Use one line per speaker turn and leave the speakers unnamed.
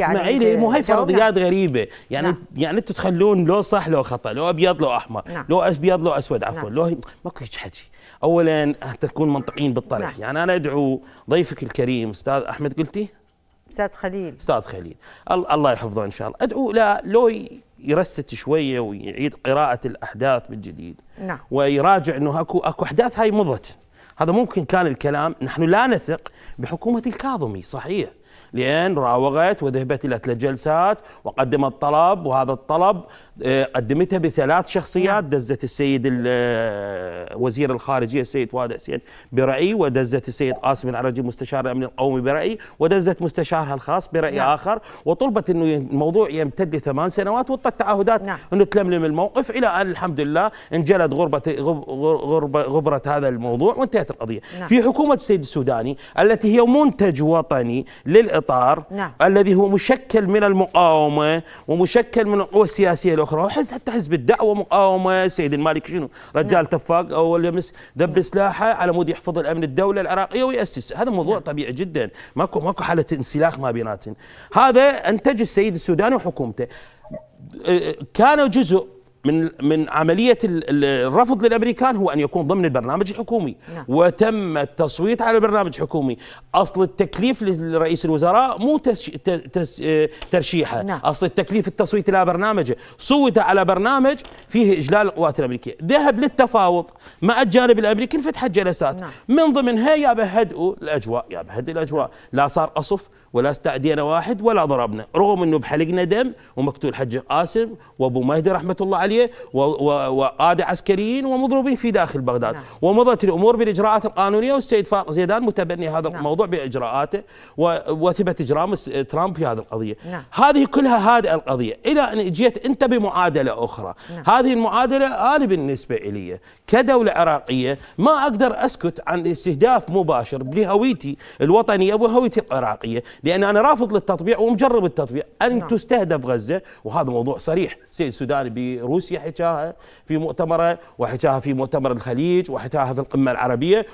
إسماعيلي مو هي. فرضيات غريبة يعني
نعم.
يعني أنتم تخلون لو صح لو خطأ لو أبيض لو أحمر
نعم.
لو ابيض لو أسود عفوا
نعم.
لو ماكو هيك حكي اولا تكون منطقيين بالطرح
نعم.
يعني أنا أدعو ضيفك الكريم أستاذ أحمد قلتي
أستاذ خليل
أستاذ خليل أل- الله يحفظه إن شاء الله أدعو لا لو يرست شوية ويعيد قراءة الأحداث من جديد
نعم.
ويراجع إنه اكو أكو أحداث هاي مضت هذا ممكن كان الكلام نحن لا نثق بحكومة الكاظمي صحيح لأن راوغت وذهبت إلى ثلاث جلسات وقدمت طلب وهذا الطلب آه، قدمته بثلاث شخصيات
نعم.
دزت السيد ال- آه، وزير الخارجية السيد فؤاد حسين براي ودزت السيد قاسم العرجي مستشار الأمن القومي براي ودزت مستشارها الخاص برأي
نعم.
آخر وطلبت إنه الموضوع يمتد لثمان سنوات وطت تعهدات
نعم.
إنه تلملم الموقف إلى أن الحمد لله انجلت غربة غب- غربة غبره هذا الموضوع وانتهت القضية.
نعم.
في حكومة السيد السوداني التي هي منتج وطني للاطار
نعم.
الذي هو مشكل من المقاومة ومشكل من القوى السياسية الأخرى. وحز حتى حزب الدعوة مقاومة. السيد المالكي شنو؟ رجال تفاق أول يمس ذب سلاحه على مود يحفظ الأمن الدولة العراقية ويأسس. هذا موضوع طبيعي جدا. ماكو ماكو حالة انسلاخ ما بيناتهم. هذا أنتج السيد السوداني وحكومته. كان جزء من من عملية ال- ال- الرفض للأمريكان هو أن يكون ضمن البرنامج الحكومي.
نعم.
وتم التصويت على برنامج حكومي. أصل التكليف لرئيس الوزراء مو تس آه، ترشيحه.
نعم.
أصل التكليف التصويت إلى برنامجه. صوت على برنامج فيه إجلال القوات الأمريكية. ذهب للتفاوض مع الجانب الأمريكي لفتح الجلسات.
نعم.
من ضمنها يا بهدئوا الأجواء. يا بهدئ الأجواء. لا صار قصف ولا استعدينا واحد ولا ضربنا. رغم إنه بحلقنا دم ومقتول حج قاسم وأبو مهدي رحمة الله عليه. و- و- وقاده عسكريين ومضروبين في داخل بغداد
نعم.
ومضت الأمور بالاجراءات القانونيه والسيد فاق زيدان متبني هذا
نعم.
الموضوع بإجراءاته و- وثبت إجرام س- ترامب في هذه القضية
نعم.
هذه كلها هذه القضية إلى أن جيت أنت بمعادلة أخرى
نعم.
هذه المعادلة أنا بالنسبة لي كدولة عراقية ما أقدر أسكت عن استهداف مباشر لهويتي الوطنية وهويتي العراقية لأن أنا رافض للتطبيع ومجرب التطبيع أن
نعم.
تستهدف غزة وهذا موضوع صريح السيد السوداني بروسيا حكاها في مؤتمره وحكاها في مؤتمر الخليج وحكاها في القمه العربيه.